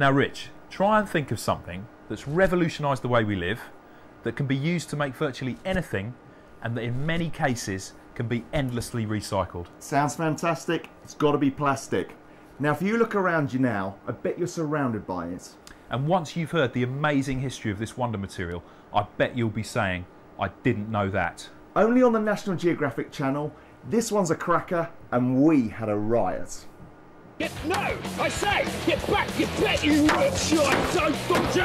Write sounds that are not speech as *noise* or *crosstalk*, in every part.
Now, Rich, try and think of something that's revolutionised the way we live, that can be used to make virtually anything, and that in many cases can be endlessly recycled. Sounds fantastic. It's got to be plastic. Now, if you look around you now, I bet you're surrounded by it. And once you've heard the amazing history of this wonder material, I bet you'll be saying, I didn't know that. Only on the National Geographic Channel, this one's a cracker, and we had a riot. Get no! I say, get back, you bet you shot, don't butcher!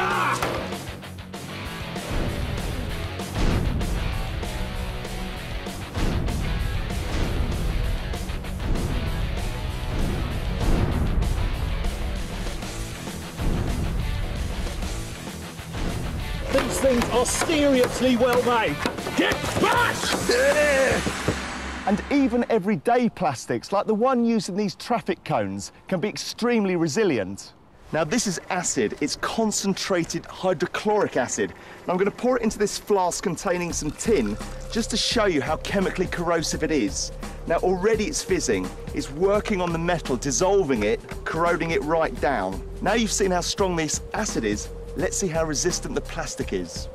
These things are seriously well made. Get back! And even everyday plastics, like the one used in these traffic cones, can be extremely resilient. Now, this is acid. It's concentrated hydrochloric acid. I'm going to pour it into this flask containing some tin just to show you how chemically corrosive it is. Now, already it's fizzing. It's working on the metal, dissolving it, corroding it right down. Now you've seen how strong this acid is, let's see how resistant the plastic is.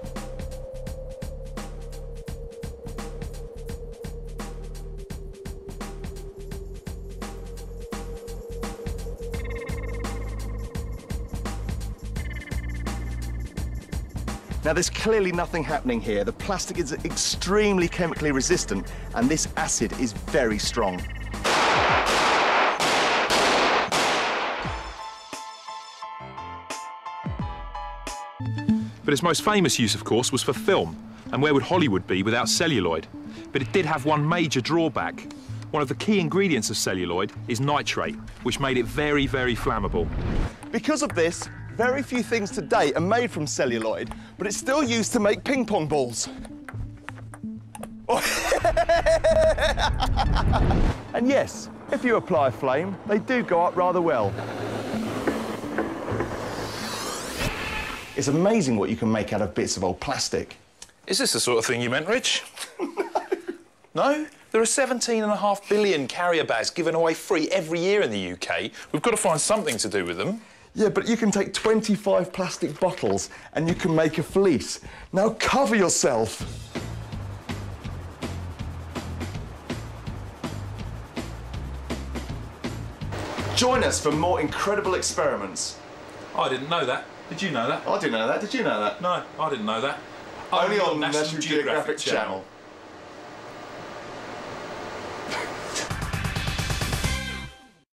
Now there's clearly nothing happening here. The plastic is extremely chemically resistant and this acid is very strong. But its most famous use, of course, was for film. And where would Hollywood be without celluloid? But it did have one major drawback. One of the key ingredients of celluloid is nitrate, which made it very, very flammable. Because of this, very few things today are made from celluloid, but it's still used to make ping pong balls. *laughs* and yes, if you apply a flame, they do go up rather well. It's amazing what you can make out of bits of old plastic. Is this the sort of thing you meant, Rich? *laughs* no? There are 17.5 billion carrier bags given away free every year in the UK. We've got to find something to do with them. Yeah, but you can take 25 plastic bottles and you can make a fleece. Now cover yourself. Join us for more incredible experiments. I didn't know that. Did you know that? I didn't know that. Did you know that? No, I didn't know that. Only on the National Geographic Channel.